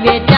vive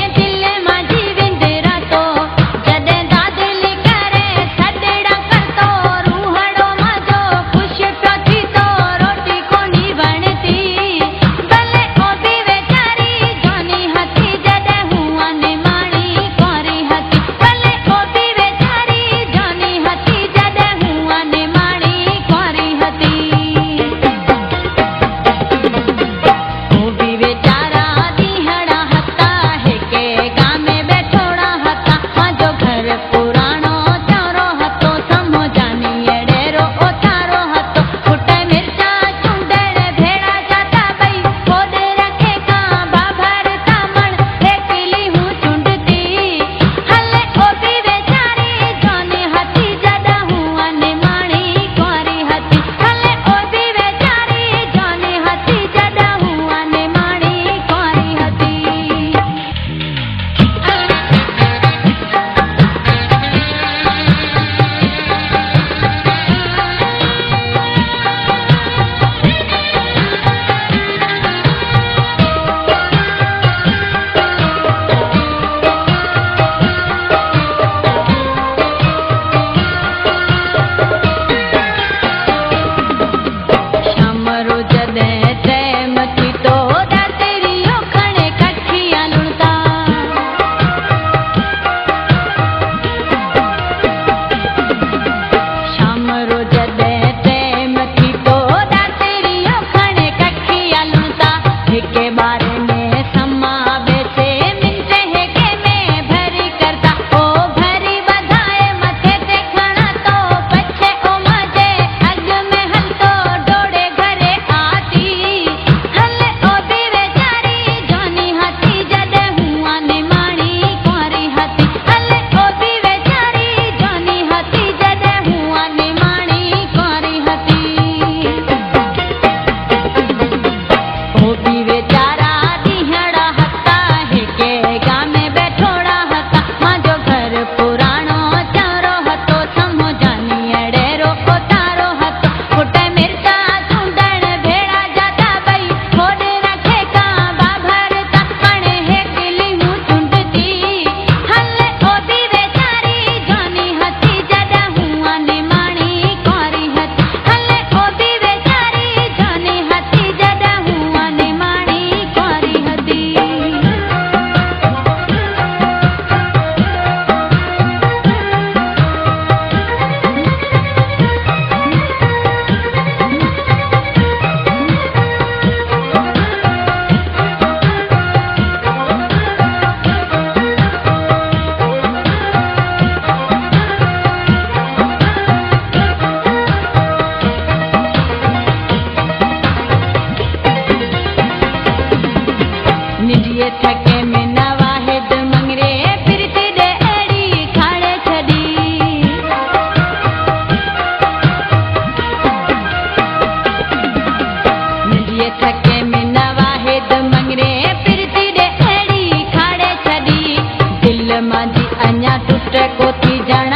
Hanya tuh tekoti jangan